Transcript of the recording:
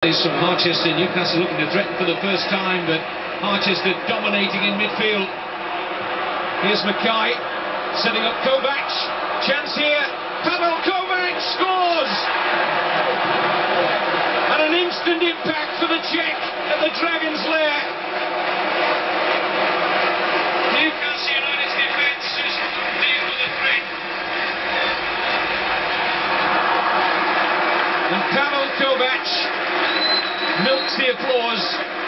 from Harchester. Newcastle looking to threaten for the first time, but Harchester dominating in midfield. Here's Mackay setting up Kovac. Chance here. Pavel Kovac scores! And an instant impact for the Czech at the Dragon's Lair. Newcastle United's defence is deal with the threat. And Pavel Milks the applause